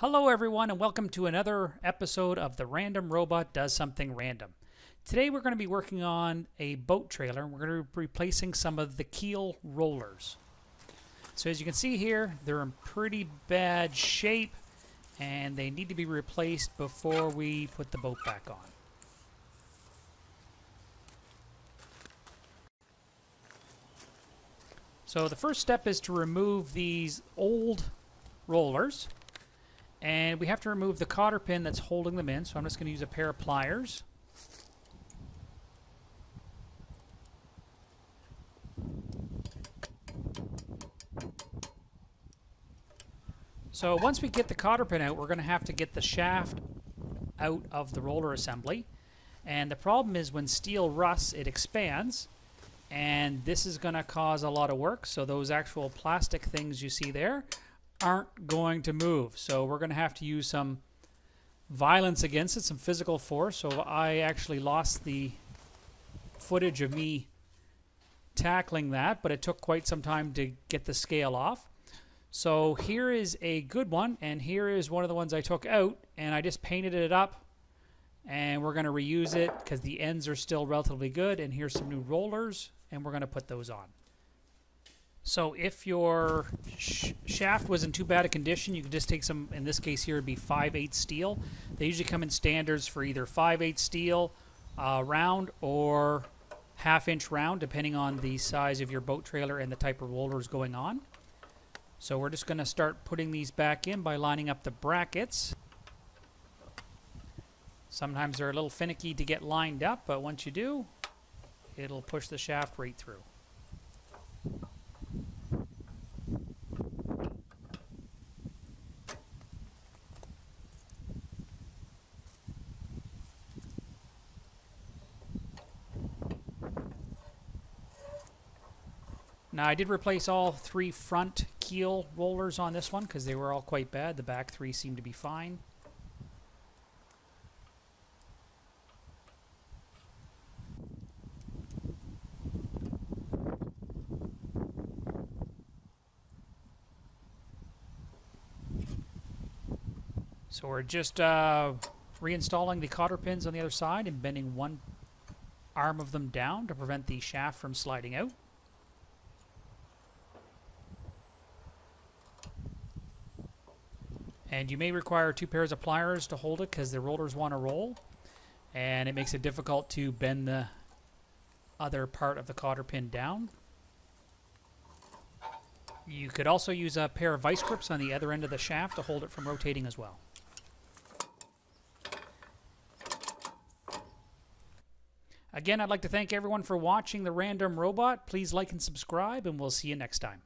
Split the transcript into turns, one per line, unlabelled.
Hello, everyone, and welcome to another episode of The Random Robot Does Something Random. Today, we're going to be working on a boat trailer, and we're going to be replacing some of the keel rollers. So, as you can see here, they're in pretty bad shape, and they need to be replaced before we put the boat back on. So, the first step is to remove these old rollers. And we have to remove the cotter pin that's holding them in, so I'm just going to use a pair of pliers. So once we get the cotter pin out, we're going to have to get the shaft out of the roller assembly. And the problem is when steel rusts, it expands. And this is going to cause a lot of work. So those actual plastic things you see there aren't going to move. So we're going to have to use some violence against it, some physical force. So I actually lost the footage of me tackling that, but it took quite some time to get the scale off. So here is a good one, and here is one of the ones I took out, and I just painted it up, and we're going to reuse it because the ends are still relatively good, and here's some new rollers, and we're going to put those on. So if your sh shaft was in too bad a condition, you could just take some, in this case here it'd be 5/8 steel. They usually come in standards for either 5/8 steel uh, round or half inch round, depending on the size of your boat trailer and the type of rollers going on. So we're just going to start putting these back in by lining up the brackets. Sometimes they're a little finicky to get lined up, but once you do, it'll push the shaft right through. Now I did replace all three front keel rollers on this one because they were all quite bad. The back three seem to be fine. So we're just uh, reinstalling the cotter pins on the other side and bending one arm of them down to prevent the shaft from sliding out. And you may require two pairs of pliers to hold it because the rollers want to roll. And it makes it difficult to bend the other part of the cotter pin down. You could also use a pair of vice grips on the other end of the shaft to hold it from rotating as well. Again, I'd like to thank everyone for watching The Random Robot. Please like and subscribe, and we'll see you next time.